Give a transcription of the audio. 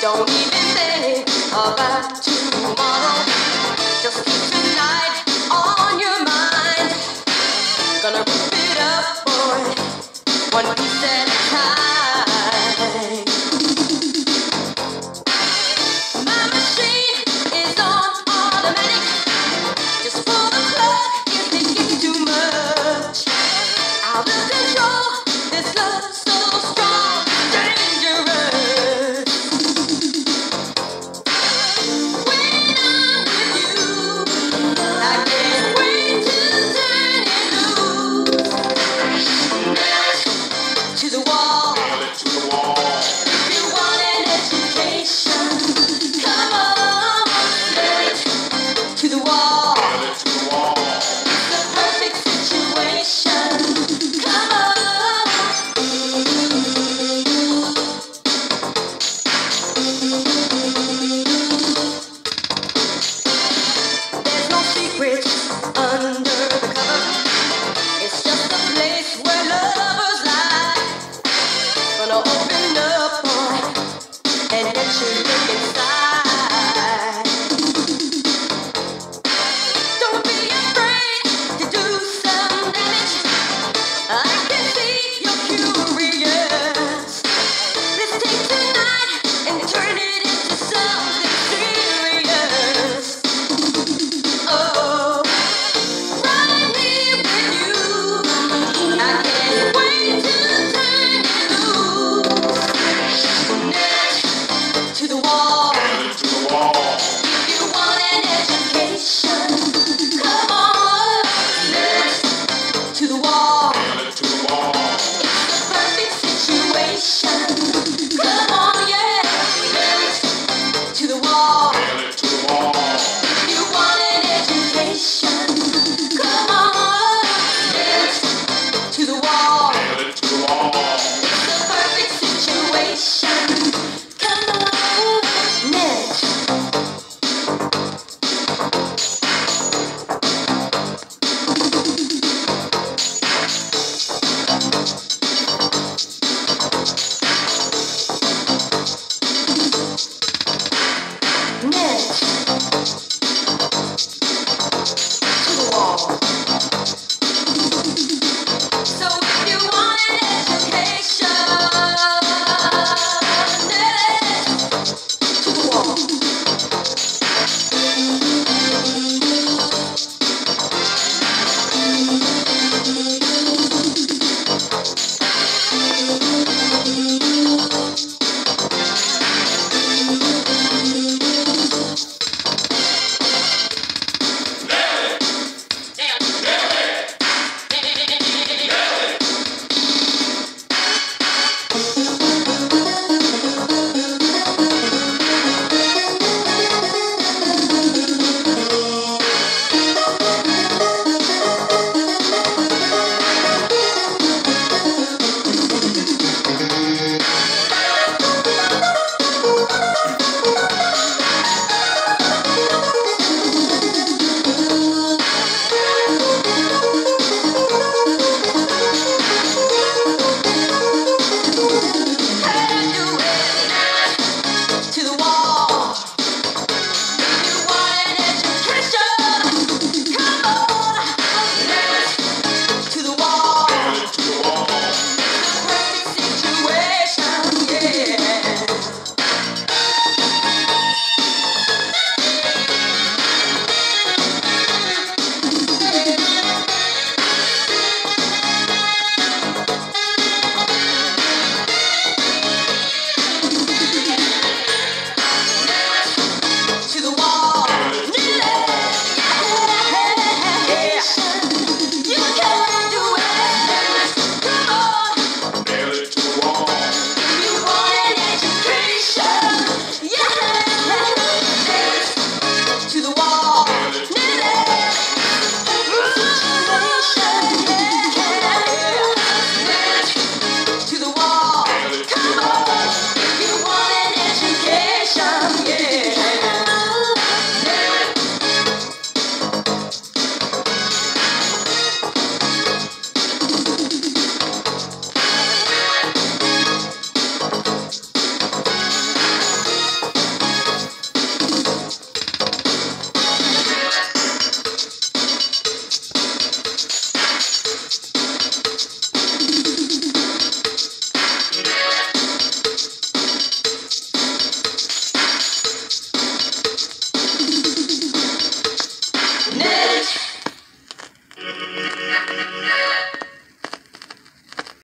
Don't even think about tomorrow. Just keep on your mind. Gonna rip it up, boy. One piece at a time. My machine is on automatic. Just pull the plug if too much. Control, this Next.